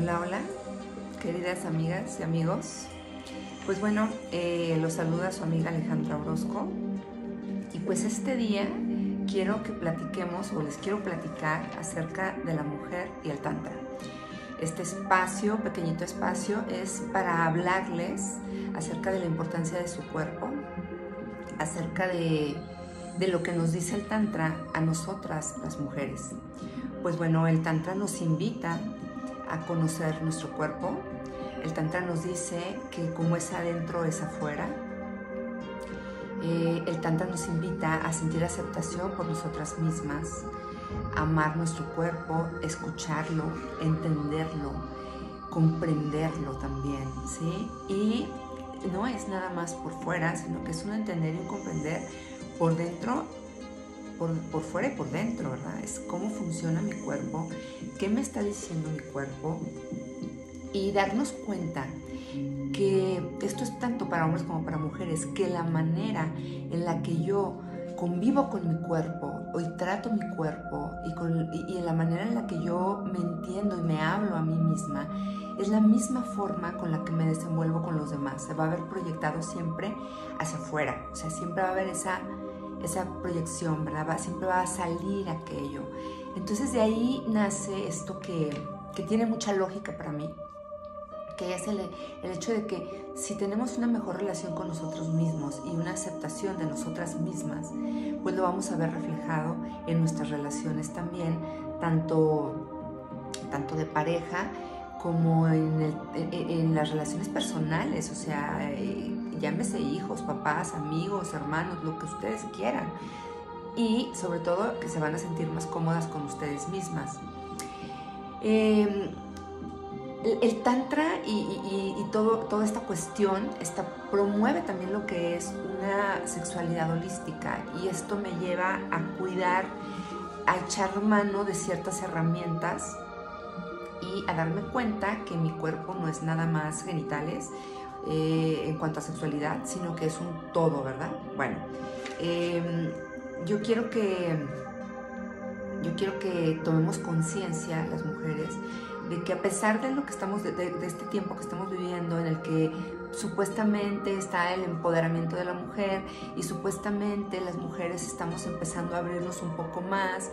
Hola, hola, queridas amigas y amigos. Pues bueno, eh, los saluda su amiga Alejandra Orozco. Y pues este día quiero que platiquemos o les quiero platicar acerca de la mujer y el tantra. Este espacio, pequeñito espacio, es para hablarles acerca de la importancia de su cuerpo, acerca de, de lo que nos dice el tantra a nosotras las mujeres. Pues bueno, el tantra nos invita a conocer nuestro cuerpo. El Tantra nos dice que como es adentro es afuera. Eh, el Tantra nos invita a sentir aceptación por nosotras mismas, amar nuestro cuerpo, escucharlo, entenderlo, comprenderlo también, ¿sí? Y no es nada más por fuera, sino que es un entender y un comprender por dentro por, fuera y por dentro, ¿verdad? Es cómo funciona mi cuerpo, qué me está diciendo mi cuerpo y darnos cuenta que esto es tanto para hombres como para mujeres, que la manera en la que yo convivo con mi cuerpo y trato mi cuerpo y, y, en la manera en la que yo me entiendo y me hablo a mí misma es la misma forma con la que me desenvuelvo con los demás. Se va a ver proyectado siempre hacia afuera, o sea, siempre va a haber esa esa proyección, ¿verdad? siempre va a salir aquello. Entonces de ahí nace esto que, que tiene mucha lógica para mí, que es el, el, hecho de que si tenemos una mejor relación con nosotros mismos y una aceptación de nosotras mismas, pues lo vamos a ver reflejado en nuestras relaciones también, tanto, tanto de pareja como en, en las relaciones personales, o sea, eh, llámese hijos, papás, amigos, hermanos, lo que ustedes quieran. Y sobre todo que se van a sentir más cómodas con ustedes mismas. Em, el, tantra y, todo, toda esta cuestión esta, promueve también lo que es una sexualidad holística y esto me lleva a cuidar, a echar mano de ciertas herramientas y a darme cuenta que mi cuerpo no es nada más genitales, eh, en cuanto a sexualidad, sino que es un todo, ¿verdad? Bueno, em, yo quiero que yo quiero que tomemos conciencia las mujeres de que a pesar de lo que estamos de, este tiempo que estamos viviendo en el que supuestamente está el empoderamiento de la mujer y supuestamente las mujeres estamos empezando a abrirnos un poco más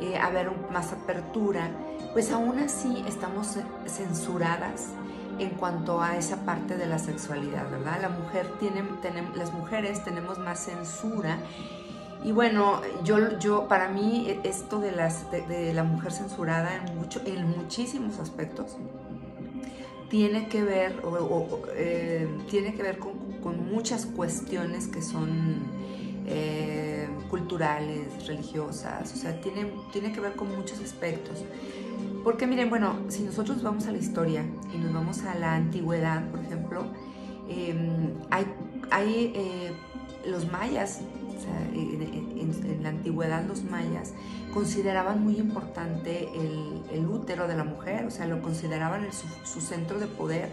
eh, a ver más apertura pues aún así estamos censuradas en cuanto a esa parte de la sexualidad, ¿verdad? La mujer tiene, las mujeres tenemos más censura y bueno, yo, yo para mí e, esto de, las, de, la mujer censurada en, mucho, en muchísimos aspectos tiene que ver, eh, tiene que ver con, muchas cuestiones que son eh, culturales, religiosas, o sea, tiene, tiene que ver con muchos aspectos. Porque miren, bueno, si nosotros vamos a la historia y nos vamos a la antigüedad, por ejemplo, em, hay, hay eh, los mayas, o sea, en, la antigüedad los mayas consideraban muy importante el, útero de la mujer, o sea, lo consideraban su, centro de poder.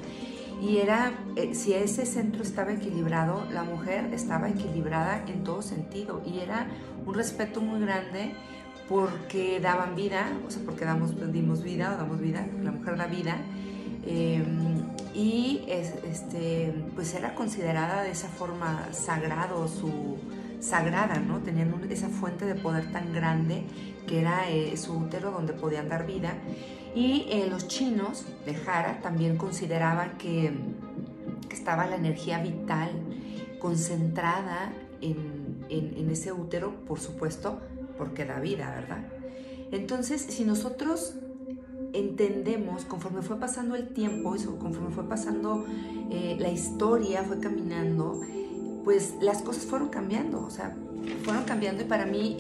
Y era, eh, si ese centro estaba equilibrado, la mujer estaba equilibrada en todo sentido. Y era un respeto muy grande porque daban vida, o sea, porque damos, dimos vida o damos vida, la mujer da vida, em, y este, pues era considerada de esa forma sagrado, su sagrada, ¿no? Tenían esa fuente de poder tan grande que era eh, su útero donde podían dar vida. Y eh, los chinos de Jara también consideraban que, que estaba la energía vital concentrada en, en, en ese útero, por supuesto, porque da vida, ¿verdad? Entonces, si nosotros entendemos, conforme fue pasando el tiempo, conforme fue pasando eh, la historia, fue caminando, pues las cosas fueron cambiando, o sea, fueron cambiando y para mí,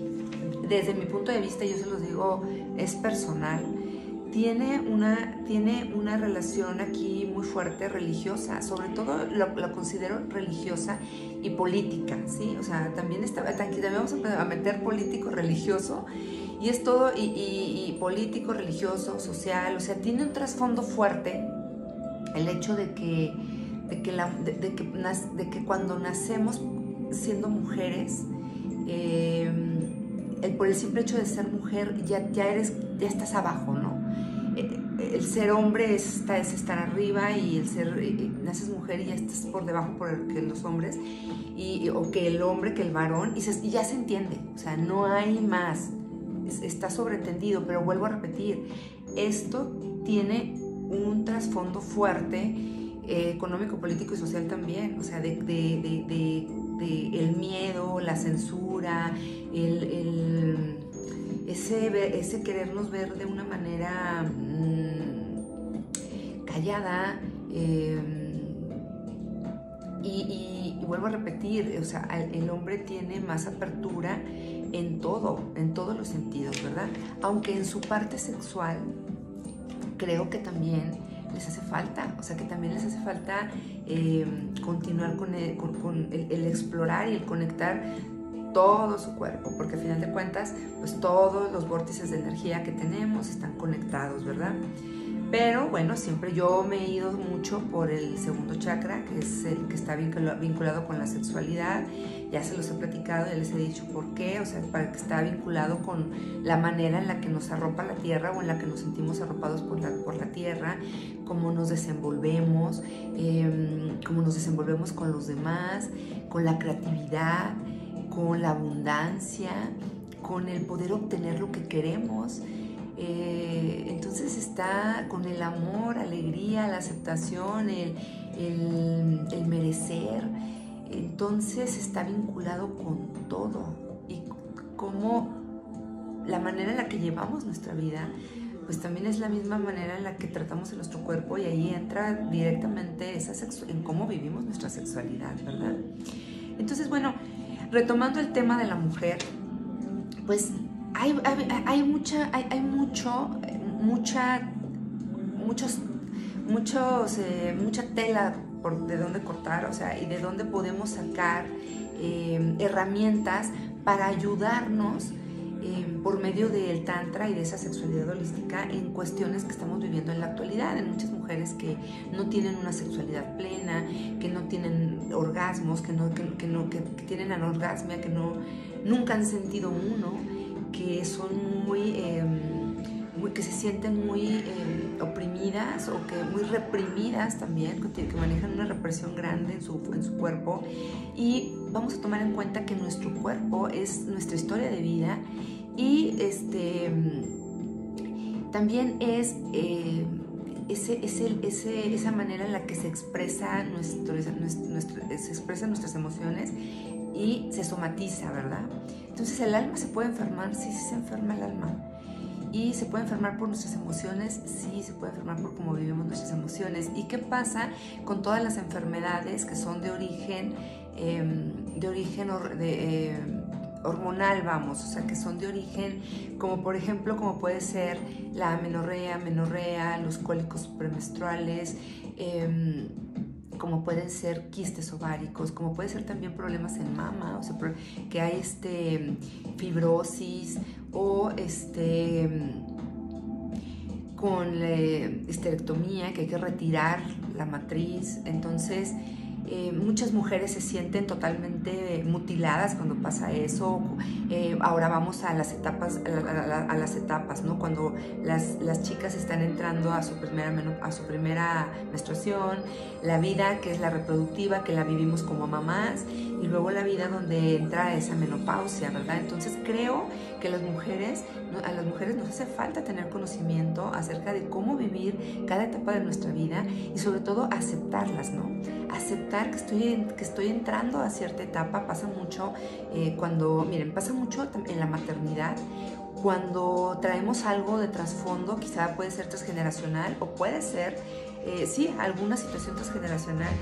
desde mi punto de vista, yo se los digo, es personal tiene una, tiene una relación aquí muy fuerte religiosa, sobre todo lo, considero religiosa y política, ¿sí? O sea, también, está, también vamos a meter político religioso y es todo, y, político, religioso, social, o sea, tiene un trasfondo fuerte el hecho de que, de que, de que cuando nacemos siendo mujeres, eh, el, por el simple hecho de ser mujer ya, ya, eres, ya estás abajo, ¿no? El ser hombre es, es, estar arriba y el ser, naces mujer y ya estás por debajo por que los hombres, y, o que el hombre, que el varón, y, ya se entiende, o sea, no hay más, está sobreentendido, pero vuelvo a repetir, esto tiene un trasfondo fuerte, eh, económico, político y social también, o sea, de, de, de, el miedo, la censura, el, ese, ese querernos ver de una manera mm, callada. Em, y, vuelvo a repetir, o sea, el hombre tiene más apertura en todo, en todos los sentidos, ¿verdad? Aunque en su parte sexual, creo que también les hace falta, o sea que también les hace falta em, continuar con, el, explorar y el conectar todo su cuerpo, porque al final de cuentas, pues todos los vórtices de energía que tenemos están conectados, ¿verdad? Pero bueno, siempre yo me he ido mucho por el segundo chakra, que es el que está vinculado con la sexualidad. Ya se los he platicado, ya les he dicho por qué, o sea, para que está vinculado con la manera en la que nos arropa la tierra o en la que nos sentimos arropados por la, por la tierra, cómo nos desenvolvemos, em, cómo nos desenvolvemos con los demás, con la creatividad, con la abundancia, con el poder obtener lo que queremos. Eh, entonces está con el amor, alegría, la aceptación, el, merecer. Entonces está vinculado con todo. Y como la manera en la que llevamos nuestra vida, pues también es la misma manera en la que tratamos en nuestro cuerpo y ahí entra directamente esa en cómo vivimos nuestra sexualidad, ¿verdad? Entonces, bueno, retomando el tema de la mujer, pues hay, hay, mucha, hay, mucho, mucha, muchos, muchos, eh, mucha tela por, de dónde cortar, o sea, y de dónde podemos sacar eh, herramientas para ayudarnos eh, por medio del tantra y de esa sexualidad holística en cuestiones que estamos viviendo en la actualidad, en muchas mujeres que no tienen una sexualidad plena, que no tienen orgasmos, que no, que, no, que, tienen anorgasmia, que no, nunca han sentido uno que son muy, que se sienten muy em, oprimidas o que muy reprimidas también, que, manejan una represión grande en su, en su cuerpo. Y vamos a tomar en cuenta que nuestro cuerpo es nuestra historia de vida y este, también es... Eh, ese, ese, esa manera en la que se expresa nuestro, se expresan nuestras emociones y se somatiza, ¿verdad? Entonces el alma se puede enfermar, sí, sí se enferma el alma. Y se puede enfermar por nuestras emociones, sí, se puede enfermar por cómo vivimos nuestras emociones. ¿Y qué pasa con todas las enfermedades que son de origen, em, de origen em, hormonal, vamos, o sea, que son de origen, como por ejemplo, como puede ser la menorrea, menorrea, los cólicos premenstruales, eh, como pueden ser quistes ováricos, como puede ser también problemas en mama, o sea, que hay este, fibrosis o este, con la esterectomía, que hay que retirar la matriz. Entonces, eh, muchas mujeres se sienten totalmente mutiladas cuando pasa eso. Eh, ahora vamos a las etapas, a, las etapas, ¿no? Cuando las, las, chicas están entrando a su, primera a su primera menstruación, la vida que es la reproductiva, que la vivimos como mamás, y luego la vida donde entra esa menopausia, ¿verdad? Entonces creo que las mujeres, a las mujeres nos hace falta tener conocimiento acerca de cómo vivir cada etapa de nuestra vida y sobre todo aceptarlas, ¿no? Aceptar que estoy, que estoy entrando a cierta etapa, pasa mucho eh, cuando, miren, pasa mucho en la maternidad, cuando traemos algo de trasfondo, quizá puede ser transgeneracional o puede ser, eh, sí, alguna situación transgeneracional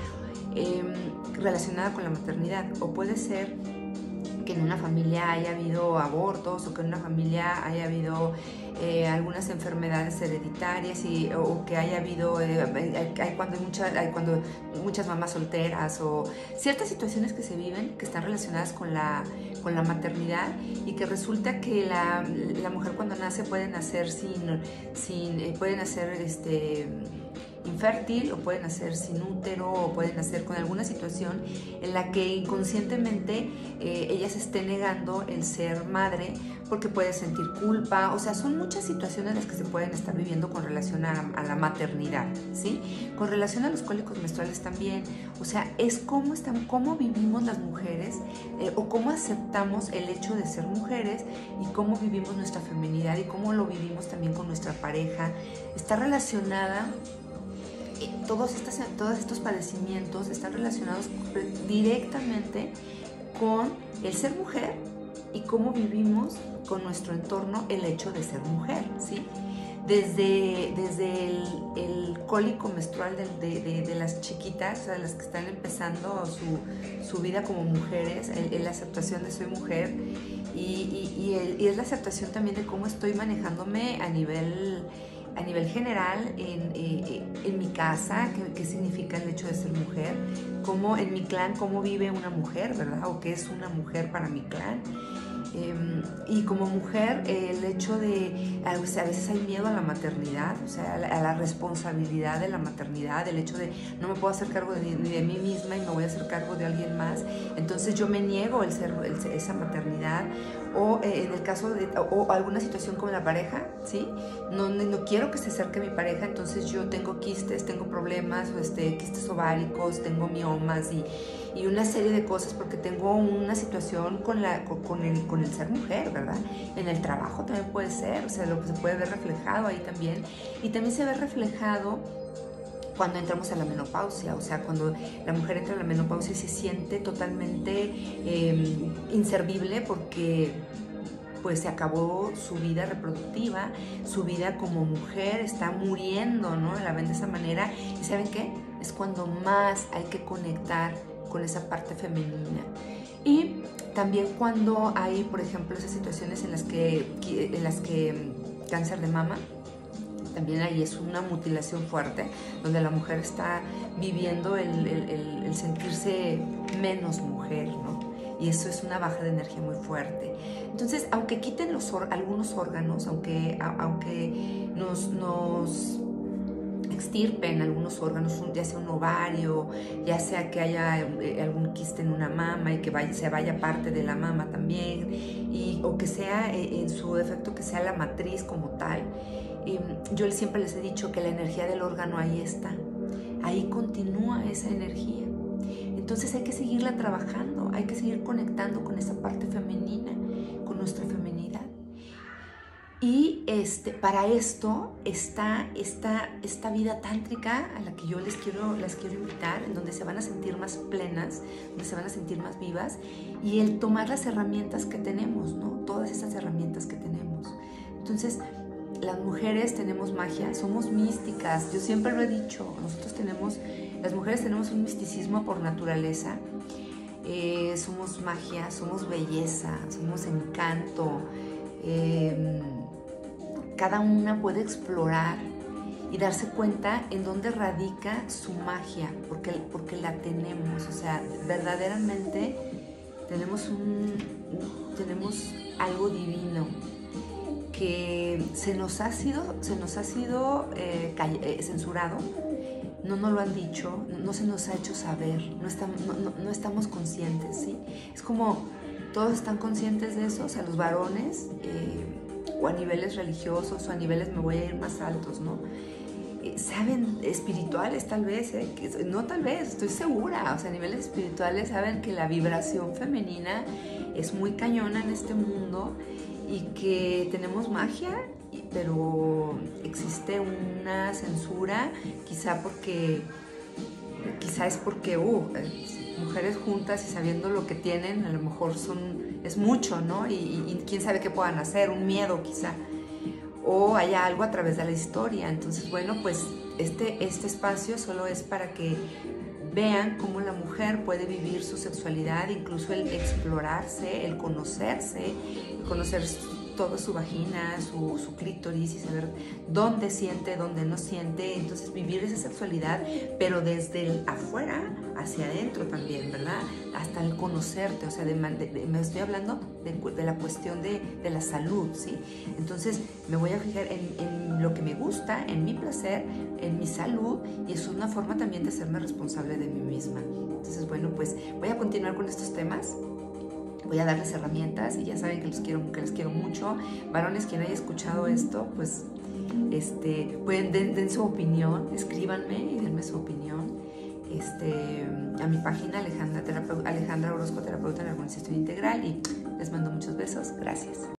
em, relacionada con la maternidad o puede ser que en una familia haya habido abortos o que en una familia haya habido eh, algunas enfermedades hereditarias y, o que haya habido, eh, hay, cuando hay, hay cuando muchas mamás solteras o ciertas situaciones que se viven que están relacionadas con la, con la maternidad y que resulta que la, la mujer cuando nace puede nacer sin, sin eh, puede nacer este infértil o puede nacer sin útero o puede nacer con alguna situación en la que inconscientemente eh, ella se esté negando el ser madre porque puede sentir culpa, o sea, son muchas situaciones las que se pueden estar viviendo con relación a, la maternidad, ¿sí? Con relación a los cólicos menstruales también, o sea, es cómo, estamos, cómo vivimos las mujeres eh, o cómo aceptamos el hecho de ser mujeres y cómo vivimos nuestra feminidad y cómo lo vivimos también con nuestra pareja. Está relacionada todos, estas, todos estos padecimientos están relacionados directamente con el ser mujer y cómo vivimos con nuestro entorno el hecho de ser mujer, ¿sí? Desde, desde el, cólico menstrual de, las chiquitas, o las que están empezando su, vida como mujeres, la aceptación de soy mujer y, es la aceptación también de cómo estoy manejándome a nivel a nivel general en, eh, en mi casa, ¿qué, qué, significa el hecho de ser mujer, cómo en mi clan, cómo vive una mujer, ¿verdad? O qué es una mujer para mi clan. Em, y como mujer, el hecho de, a veces hay miedo a la maternidad, o sea, a la, responsabilidad de la maternidad, el hecho de no me puedo hacer cargo de, ni de mí misma y me voy a hacer cargo de alguien más. Entonces yo me niego el ser, esa maternidad. O eh, en el caso de o, alguna situación con la pareja, ¿sí? No, no quiero que se acerque mi pareja, entonces yo tengo quistes, tengo problemas, este, quistes ováricos, tengo miomas y y una serie de cosas porque tengo una situación con, la, con, el, con el ser mujer, ¿verdad? En el trabajo también puede ser, o sea, lo que se puede ver reflejado ahí también. Y también se ve reflejado cuando entramos a la menopausia, o sea, cuando la mujer entra a la menopausia y se siente totalmente em, inservible porque pues se acabó su vida reproductiva, su vida como mujer está muriendo, ¿no? La ven de esa manera. ¿Y saben qué? Es cuando más hay que conectar con esa parte femenina. Y también cuando hay, por ejemplo, esas situaciones en las que, en las que mm, cáncer de mama, también ahí es una mutilación fuerte, donde la mujer está viviendo el, sentirse menos mujer, ¿no? Y eso es una baja de energía muy fuerte. Entonces, aunque quiten los, algunos órganos, aunque, aunque nos extirpen algunos órganos, ya sea un ovario, ya sea que haya eh, algún quiste en una mama y que se vaya parte de la mama también, y, o que sea eh, en su defecto que sea la matriz como tal. Em, yo siempre les he dicho que la energía del órgano ahí está, ahí continúa esa energía. Entonces hay que seguirla trabajando, hay que seguir conectando con esa parte femenina, con nuestra feminidad. Y este, para esto está esta, esta vida tántrica a la que yo les quiero, las quiero invitar, en donde se van a sentir más plenas, donde se van a sentir más vivas, y el tomar las herramientas que tenemos, ¿no? Todas esas herramientas que tenemos. Entonces, las mujeres tenemos magia, somos místicas, yo siempre lo he dicho, nosotros tenemos, las mujeres tenemos un misticismo por naturaleza, eh, somos magia, somos belleza, somos encanto. Eh, cada una puede explorar y darse cuenta en dónde radica su magia, porque, porque la tenemos, o sea, verdaderamente tenemos, un, tenemos algo divino que se nos ha sido, se nos ha sido eh, eh, censurado, no nos lo han dicho, no se nos ha hecho saber, no estamos, no, estamos conscientes, ¿sí? Es como todos están conscientes de eso, o sea, los varones... Eh, o a niveles religiosos o a niveles me voy a ir más altos, ¿no? Eh, saben espirituales tal vez, ¿eh? no tal vez, estoy segura, o sea, a niveles espirituales saben que la vibración femenina es muy cañona en este mundo y que tenemos magia, pero existe una censura, quizá porque, quizá es porque, uh, mujeres juntas y sabiendo lo que tienen, a lo mejor son, es mucho, ¿no? Y, quién sabe qué puedan hacer, un miedo quizá. O haya algo a través de la historia. Entonces, bueno, pues este, este espacio solo es para que vean cómo la mujer puede vivir su sexualidad, incluso el explorarse, el conocerse, el conocer toda su vagina, su, su clítoris y saber dónde siente, dónde no siente. Entonces vivir esa sexualidad, pero desde el afuera hacia adentro también, ¿verdad? Hasta el conocerte, o sea, de, me estoy hablando de, la cuestión de, de, la salud, ¿sí? Entonces me voy a fijar en, en lo que me gusta, en mi placer, en mi salud y es una forma también de hacerme responsable de mí misma. Entonces, bueno, pues voy a continuar con estos temas voy a darles herramientas y ya saben que los quiero, que les quiero mucho. Varones, quien haya escuchado esto, pues este, pueden den, su opinión, escríbanme y denme su opinión. Este, a mi página Alejandra, Alejandra Orozco, terapeuta en armonización integral y les mando muchos besos. Gracias.